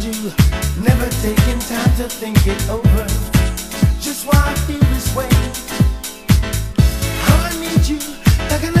around you. Never taking time to think it over. Just why I feel this way. How I need you like I